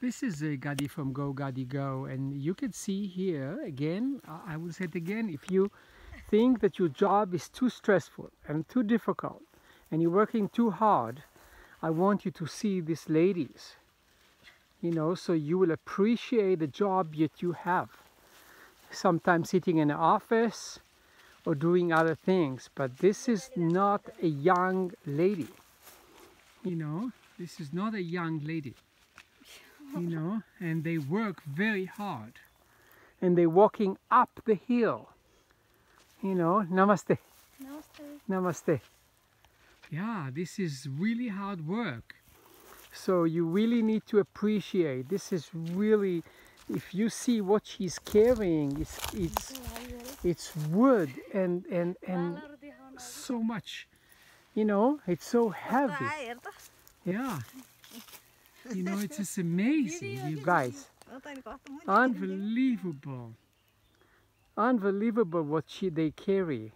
This is a Gadi from Go Gadi Go and you can see here again, I will say it again, if you think that your job is too stressful and too difficult and you're working too hard, I want you to see these ladies, you know, so you will appreciate the job that you have. Sometimes sitting in an office or doing other things, but this is not a young lady, you know, this is not a young lady you know, and they work very hard. And they're walking up the hill, you know, namaste. Namaste. Namaste. Yeah, this is really hard work. So you really need to appreciate. This is really, if you see what she's carrying, it's it's it's wood and and and so much. You know, it's so heavy. Yeah. You know, it's just amazing, you guys. Unbelievable. Unbelievable what she they carry.